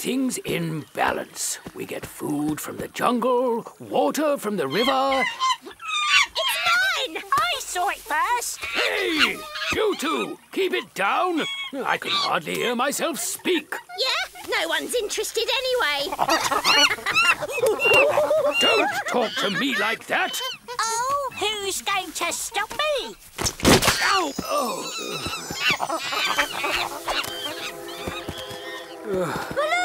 Everything's in balance. We get food from the jungle, water from the river. It's mine! I saw it first. Hey! You two, keep it down. I can hardly hear myself speak. Yeah? No one's interested anyway. Don't talk to me like that. Oh, who's going to stop me? Ow! Oh. Baloo!